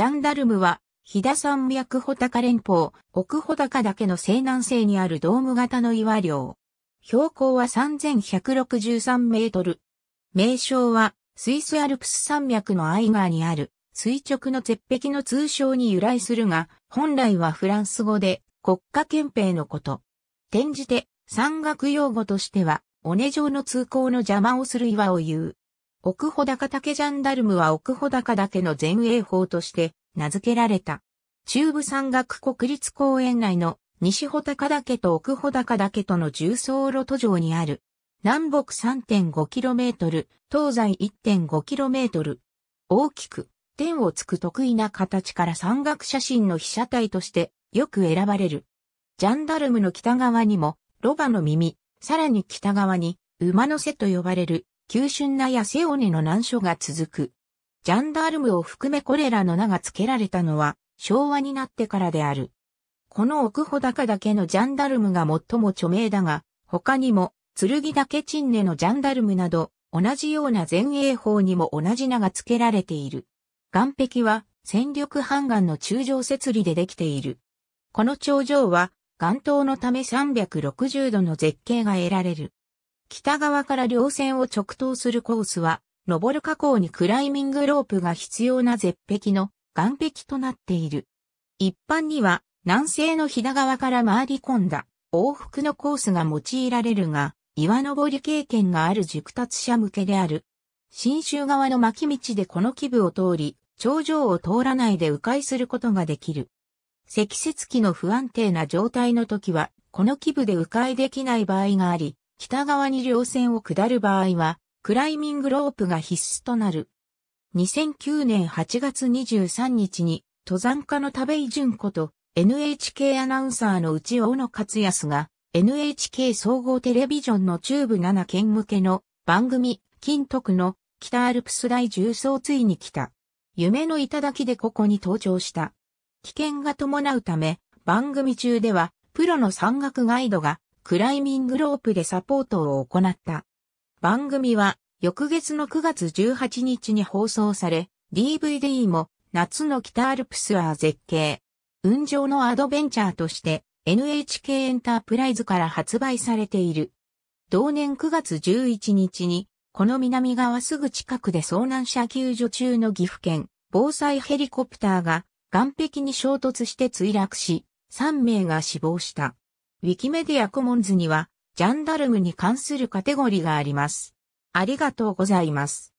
ジャンダルムは、飛騨山脈穂高連峰、奥穂高岳の西南西にあるドーム型の岩稜。標高は3163メートル。名称は、スイスアルプス山脈のアイガーにある、垂直の絶壁の通称に由来するが、本来はフランス語で国家憲兵のこと。転じて、山岳用語としては、尾根状の通行の邪魔をする岩を言う。奥穂高岳ジャンダルムは奥穂高岳の前衛法として名付けられた。中部山岳国立公園内の西穂高岳と奥穂高岳との重走路途上にある。南北 3.5km、東西 1.5km。大きく、点をつく得意な形から山岳写真の被写体としてよく選ばれる。ジャンダルムの北側にも、ロバの耳、さらに北側に、馬の背と呼ばれる急峻な野生尾根の難所が続く。ジャンダールムを含めこれらの名が付けられたのは昭和になってからである。この奥穂高岳のジャンダルムが最も著名だが、他にも、剣岳鎮根のジャンダルムなど、同じような前衛法にも同じ名が付けられている。岩壁は、戦力半岩の中上設理でできている。この頂上は、岩頭のため360度の絶景が得られる。北側から稜線を直通するコースは、登る河口にクライミングロープが必要な絶壁の岩壁となっている。一般には南西の飛騨側から回り込んだ往復のコースが用いられるが、岩登り経験がある熟達者向けである。新州側の巻道でこの基部を通り、頂上を通らないで迂回することができる。積雪期の不安定な状態の時は、この基部で迂回できない場合があり、北側に稜線を下る場合は、クライミングロープが必須となる。2009年8月23日に、登山家の田部井淳子と NHK アナウンサーの内尾野勝康が NHK 総合テレビジョンの中部7県向けの番組、金徳の北アルプス大重曹ついに来た。夢の頂でここに登場した。危険が伴うため、番組中では、プロの山岳ガイドがクライミングロープでサポートを行った。番組は翌月の9月18日に放送され、DVD も夏の北アルプスは絶景。雲上のアドベンチャーとして NHK エンタープライズから発売されている。同年9月11日に、この南側すぐ近くで遭難者救助中の岐阜県防災ヘリコプターが岸壁に衝突して墜落し、3名が死亡した。ウィキメディアコモンズには、ジャンダルムに関するカテゴリーがあります。ありがとうございます。